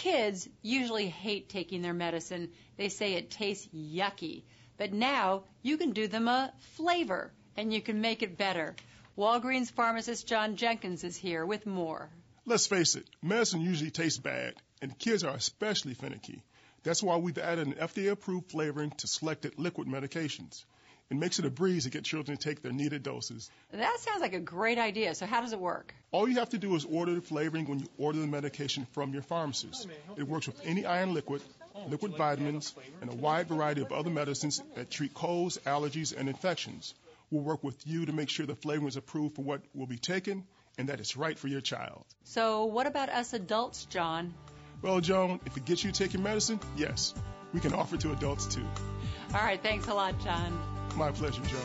kids usually hate taking their medicine. They say it tastes yucky. But now you can do them a flavor and you can make it better. Walgreens pharmacist John Jenkins is here with more. Let's face it, medicine usually tastes bad, and kids are especially finicky. That's why we've added an FDA approved flavoring to selected liquid medications. It makes it a breeze to get children to take their needed doses. That sounds like a great idea. So, how does it work? All you have to do is order the flavoring when you order the medication from your pharmacist. It works with any iron liquid, liquid vitamins, and a wide variety of other medicines that treat colds, allergies, and infections. We'll work with you to make sure the flavoring is approved for what will be taken and that it's right for your child. So, what about us adults, John? Well, Joan, if it gets you taking medicine, yes, we can offer it to adults too. All right, thanks a lot, John. My pleasure, Joan.